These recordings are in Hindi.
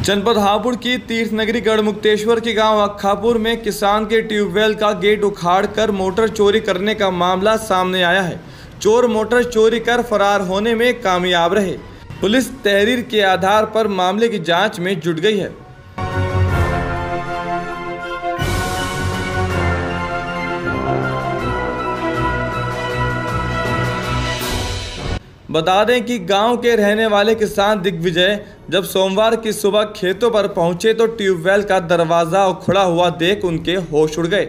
जनपद हापुड़ की तीर्थ नगरी गढ़मुक्तेश्वर के गाँव अखापुर में किसान के ट्यूबवेल का गेट उखाड़कर मोटर चोरी करने का मामला सामने आया है। चोर मोटर चोरी कर फरार होने में कामयाब रहे। पुलिस तहरीर के आधार पर मामले की जाँच में जुट गई है। बता दें कि गाँव के रहने वाले किसान दिग्विजय, जब सोमवार की सुबह खेतों पर पहुँचे तो ट्यूबवेल का दरवाज़ा उखड़ा हुआ देख उनके होश उड़ गए।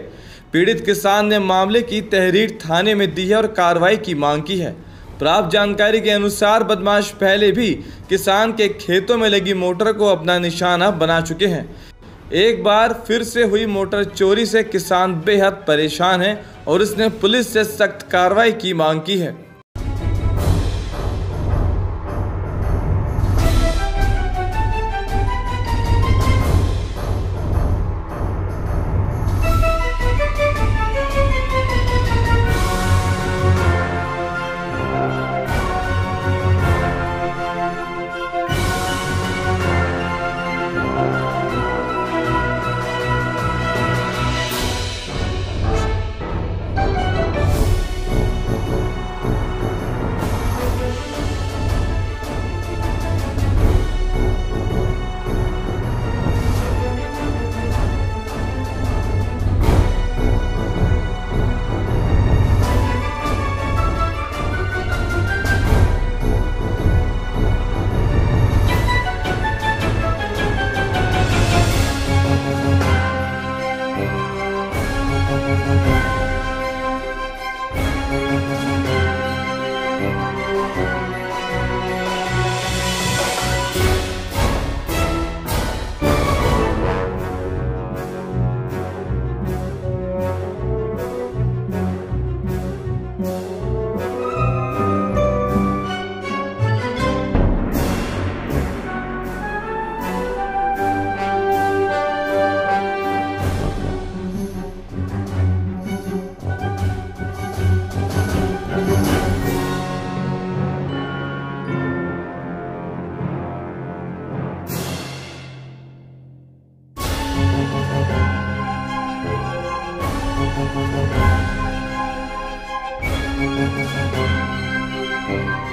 पीड़ित किसान ने मामले की तहरीर थाने में दी है और कार्रवाई की मांग की है। प्राप्त जानकारी के अनुसार बदमाश पहले भी किसान के खेतों में लगी मोटर को अपना निशाना बना चुके हैं। एक बार फिर से हुई मोटर चोरी से किसान बेहद परेशान है और इसने पुलिस से सख्त कार्रवाई की मांग की है। Thank you.